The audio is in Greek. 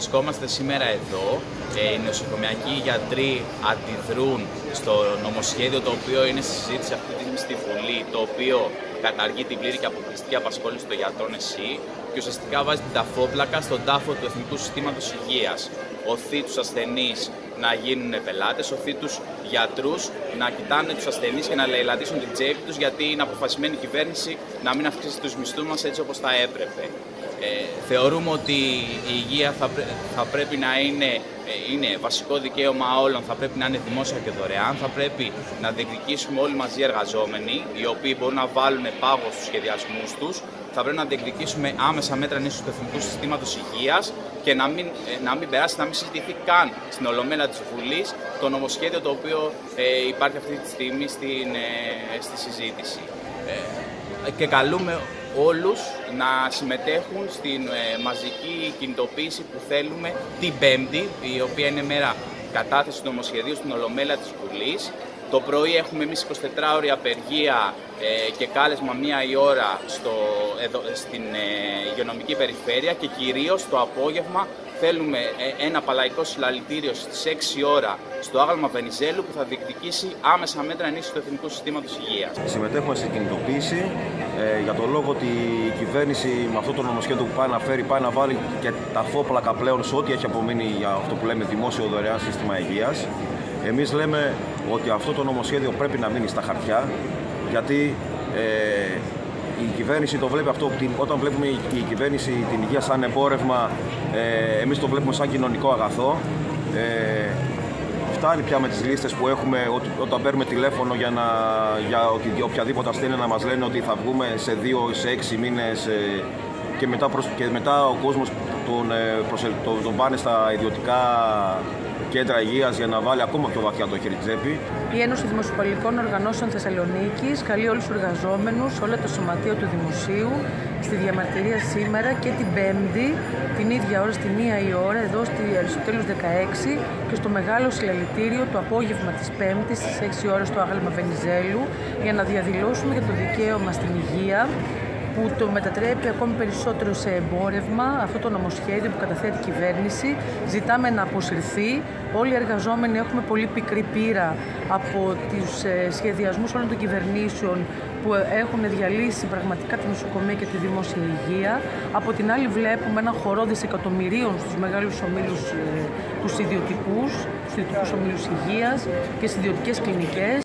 βρισκόμαστε σήμερα εδώ. Ε, οι νοσοκομιακοί γιατροί αντιδρούν στο νομοσχέδιο το οποίο είναι στη συζήτηση αυτή τη στιγμή στη Βουλή, το οποίο καταργεί την πλήρη και αποκλειστική απασχόληση των γιατρών ΕΣΥ και ουσιαστικά βάζει την ταφόπλακα στον τάφο του Εθνικού Συστήματος Υγείας. Οθεί τους ασθενείς να γίνουν πελάτες, οθεί τους γιατρούς να κοιτάνε τους ασθενείς και να λαιλατίσουν την τσέπη τους γιατί είναι αποφασισμένη η κυβέρνηση να μην αυξήσει τους μισθούς μας έτσι όπως θα έπρεπε. Ε, θεωρούμε ότι η υγεία θα, θα πρέπει να είναι, ε, είναι βασικό δικαίωμα όλων, θα πρέπει να είναι δημόσια και δωρεάν, θα πρέπει να διεκδικήσουμε όλοι μαζί εργαζόμενοι, οι οποίοι μπορούν να βάλουν πάγο στους σχεδιασμούς τους, θα πρέπει να διεκδικήσουμε άμεσα μέτρα νήσου του Εθνικού Συστήματος Υγείας και να μην, ε, να μην περάσει, να μην συζητηθεί καν στην Ολομέλα της Βουλής το νομοσχέδιο το οποίο ε, υπάρχει αυτή τη στιγμή στην, ε, στη συζήτηση. Ε, και καλούμε όλους να συμμετέχουν στην ε, μαζική κινητοποίηση που θέλουμε την Πέμπτη, η οποία είναι μέρα κατάθεσης του νομοσχεδίου στην Ολομέλα της Βουλής. Το πρωί έχουμε εμείς 24 ώρια απεργία ε, και κάλεσμα μία η ώρα στο, εδώ, στην ε, υγειονομική περιφέρεια και κυρίως το απόγευμα θέλουμε ε, ένα παλαϊκό συλλαλητήριο στις 6 ώρα στο άγαλμα Βενιζέλου που θα διεκδικήσει άμεσα μέτρα ενίσχυσης του Εθνικού Συστήματος Υγείας. Συμμετέχουμε στην κινητοποίηση ε, για τον λόγο ότι η κυβέρνηση με αυτό το νομοσχέδιο που πάει να φέρει πάει να βάλει και τα φόπλακα πλέον σε ό,τι έχει απομείνει για αυτό που λέμε δημόσιο δωρεάν σύστημα υγείας. Εμείς λέμε ότι αυτό το νομοσχέδιο πρέπει να μείνει στα χαρτιά γιατί ε, η κυβέρνηση το βλέπει αυτό, όταν βλέπουμε η κυβέρνηση την υγεία σαν εμπόρευμα, ε, εμείς το βλέπουμε σαν κοινωνικό αγαθό. Ε, φτάνει πια με τις λίστες που έχουμε όταν παίρνουμε τηλέφωνο για, να, για οποιαδήποτε ασθένεια να μας λένε ότι θα βγούμε σε δύο ή σε έξι μήνες ε, και, μετά και μετά ο κόσμος τον, ε, τον, τον πάνε στα ιδιωτικά κέντρα υγείας για να βάλει ακόμα πιο βαθιά το χέρι τσέπη. Η Ένωση Δημοσιοπολιτικών Οργανώσεων Θεσσαλονίκης καλεί όλους τους εργαζόμενους, όλα το σωματείο του Δημοσίου, στη διαμαρτυρία σήμερα και την Πέμπτη, την ίδια ώρα, στη μία η ώρα, εδώ στη Αριστοτέλους 16 και στο μεγάλο συλλαλητήριο το απόγευμα της Πέμπτης στις 6 ώρε στο Άγαλμα Βενιζέλου για να διαδηλώσουμε για το δικαίωμα στην υγεία που το μετατρέπει ακόμη περισσότερο σε εμπόρευμα αυτό το νομοσχέδιο που καταθέτει η κυβέρνηση. Ζητάμε να αποσυρθεί. Όλοι οι εργαζόμενοι έχουμε πολύ πικρή πείρα από τους ε, σχεδιασμούς όλων των κυβερνήσεων που έχουν διαλύσει πραγματικά την νοσοκομεία και τη δημόσια υγεία. Από την άλλη βλέπουμε ένα χορό δισεκατομμυρίων στους μεγάλους ομίλους, ε, τους ιδιωτικούς, στους ιδιωτικούς ομίλους υγείας και στις ιδιωτικές κλινικές.